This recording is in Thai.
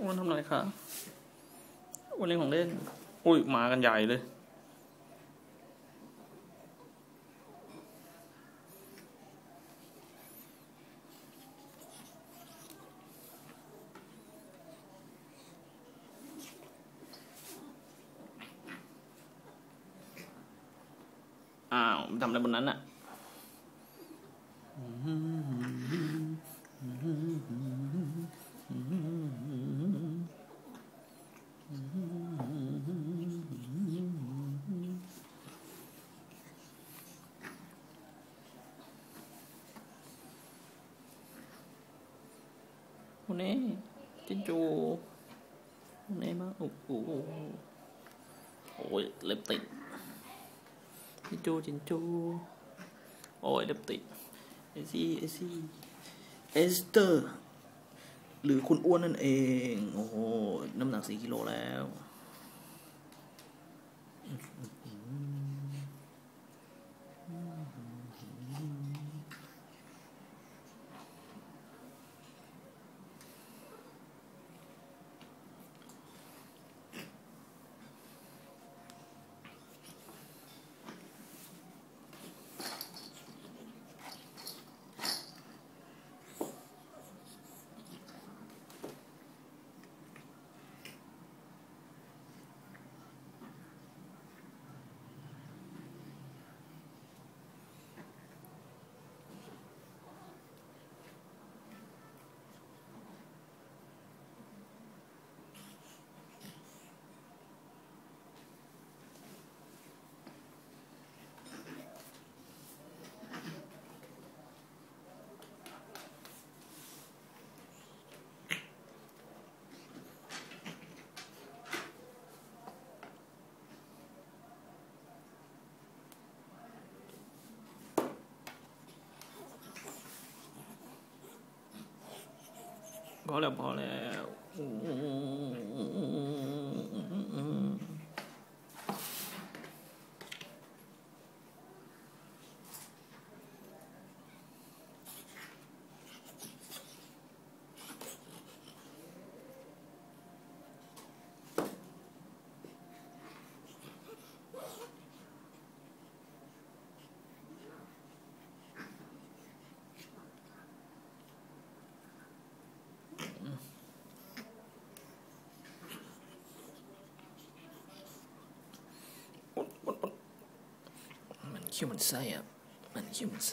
อ้วนทำไรคะอ้วนเล่นของเล่น อุ้ยมากันใหญ่เลยอ้าวทำอะไรบนนั้นอะ เนนี้จินจูคนนี้มาโอ้โหโอ้ยเล็บติดจินจูจินจูโอ้ยเล็บติดเอซี่เอซี่เอสเตอร์ หรือคุณอ้วนนั่นเอง โอ้โหน้ำหนักสี่กิโลแล้ว พอแล้วพอแล้วมัน คิ้วมันไ